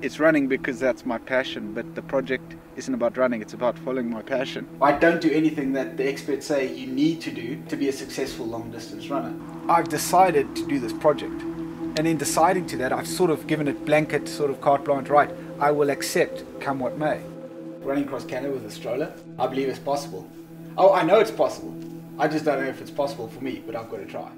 It's running because that's my passion, but the project isn't about running, it's about following my passion. I don't do anything that the experts say you need to do to be a successful long distance runner. I've decided to do this project. And in deciding to that, I've sort of given it blanket, sort of carte blanche, right? I will accept come what may. Running across Canada with a stroller, I believe it's possible. Oh, I know it's possible. I just don't know if it's possible for me, but I've got to try.